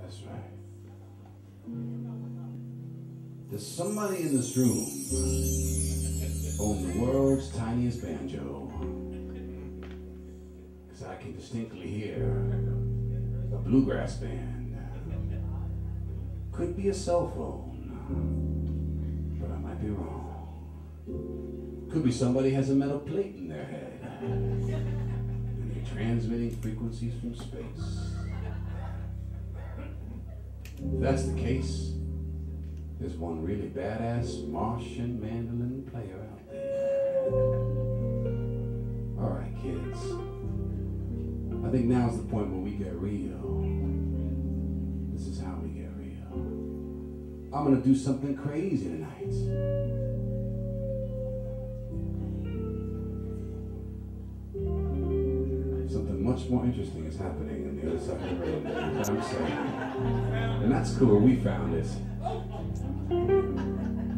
That's right. Does somebody in this room own the world's tiniest banjo? Because I can distinctly hear a bluegrass band. Could be a cell phone, but I might be wrong. Could be somebody has a metal plate in their head. And they're transmitting frequencies from space. If that's the case, there's one really badass Martian mandolin player out there. All right, kids. I think now's the point where we get real. This is how we get real. I'm gonna do something crazy tonight. Much more interesting is happening on the other side of the room. What I'm saying? And that's cool. We found it.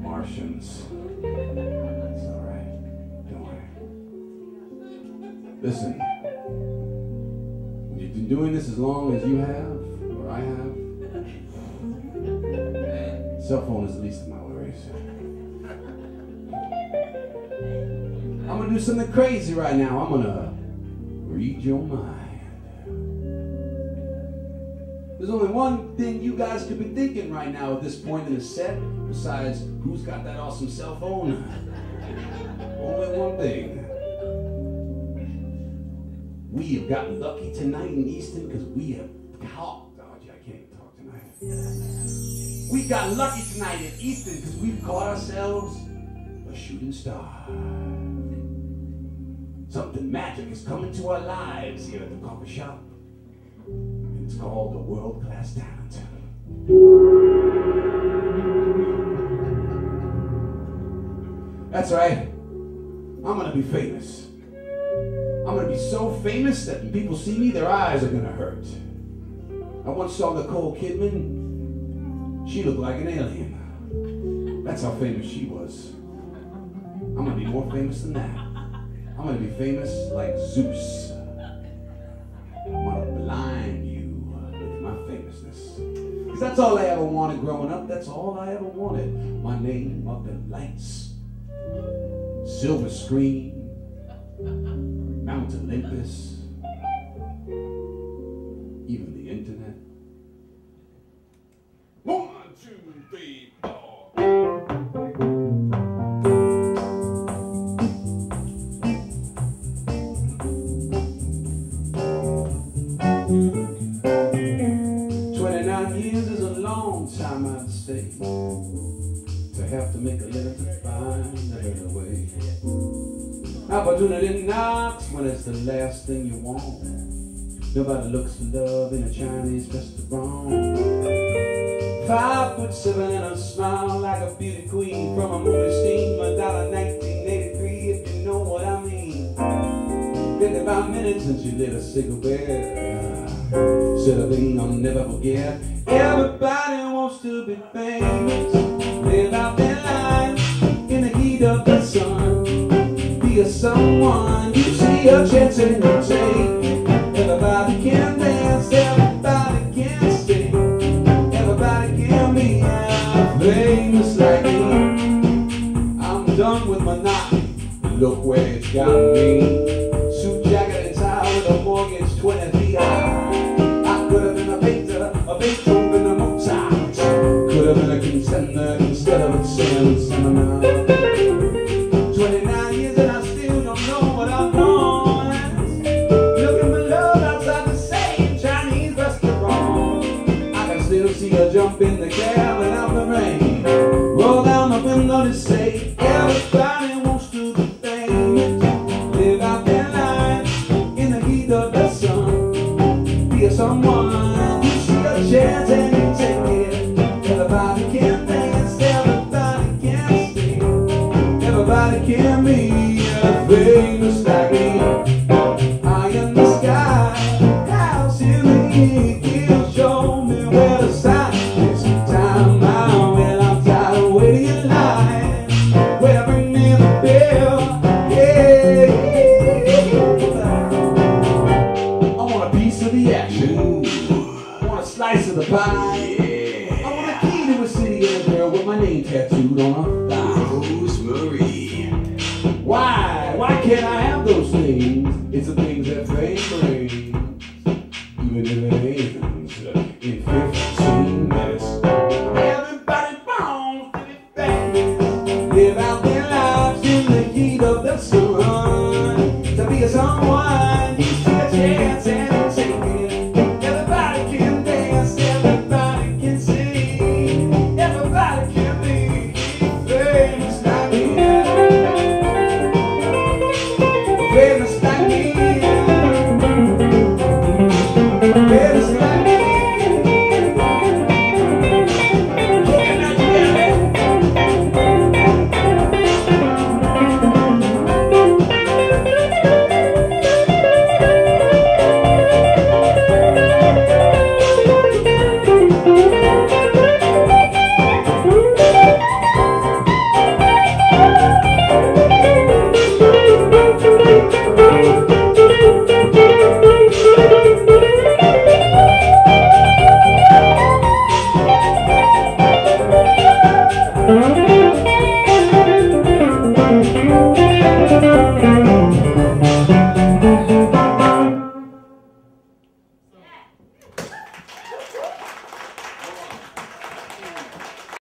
Martians. It's all right. Don't worry. Listen. You've been doing this as long as you have, or I have. Cell phone is the least of my worries. I'm gonna do something crazy right now. I'm gonna read your mind. There's only one thing you guys could be thinking right now at this point in the set, besides who's got that awesome cell phone. only one thing. We have gotten lucky tonight in Easton because we have caught. Oh, I can't talk tonight. We got lucky tonight in Easton because we've caught ourselves a shooting star. Something magic is coming to our lives here at the coffee shop. And it's called the world class talent. That's right. I'm gonna be famous. I'm gonna be so famous that when people see me, their eyes are gonna hurt. I once saw Nicole Kidman. She looked like an alien. That's how famous she was. I'm gonna be more famous than that. I'm gonna be famous like Zeus. I'm gonna blind you with my famousness. Because that's all I ever wanted growing up. That's all I ever wanted. My name up in lights. Silver screen. Mount Olympus. Even the internet. To have to make a living to find a better way. Opportunity knocks when it's the last thing you want. Nobody looks for love in a Chinese restaurant. Five foot seven and a smile like a beauty queen from a movie scene. My dollar 1983, if you know what I mean. 55 minutes since you lit a cigarette. Said a thing I'll never forget. Everybody wants to be famous. Live out their lives in the heat of the sun. Be a someone you see a chance and you take. Everybody can dance, everybody can sing. Everybody can be famous like me. I'm done with monotony. Look where it's got me. Suit jacket and tie with a mortgage 20 of a body. Yeah. I want a key to a city and a girl with my name tattooed on her thigh. Rose Marie. Why? Why can't I